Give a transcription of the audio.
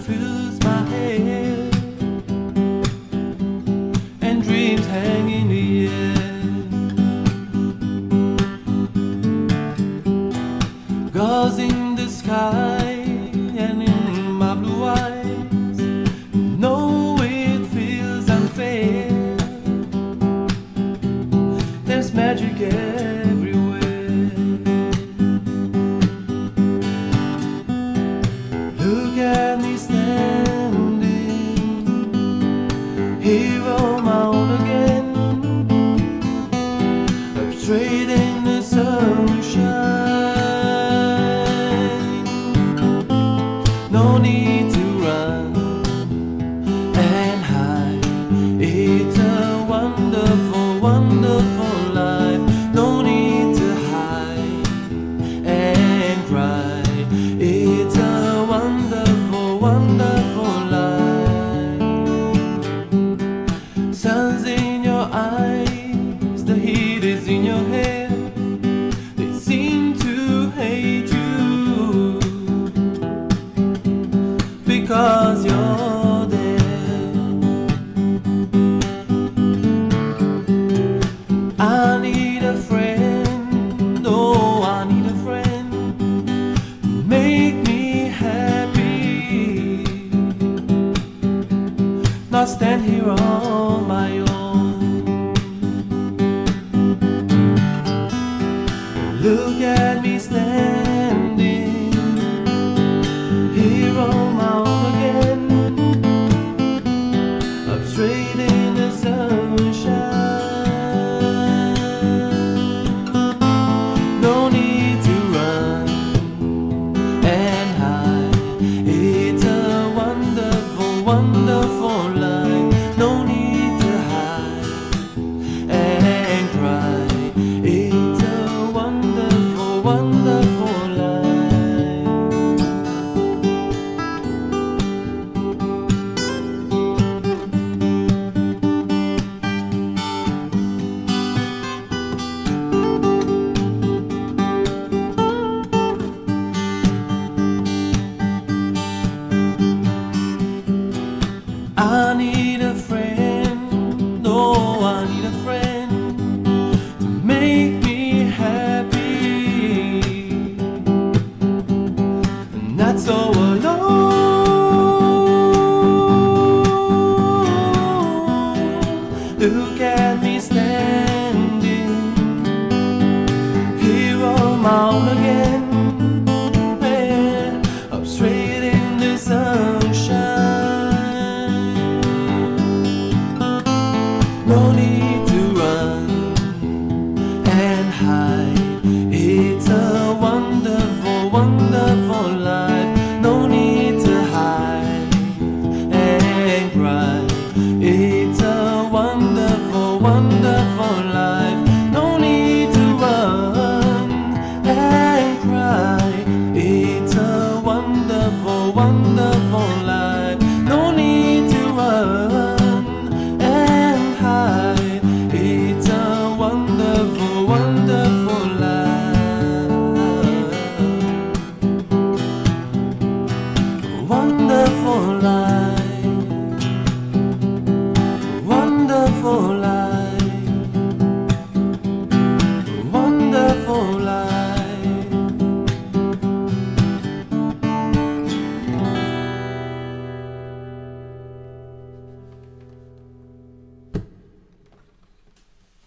fills my head and dreams hang in the air. Cause in the sky. no need to run and hide. It's a wonderful, wonderful life. make me happy. Not stand here on my own. 有你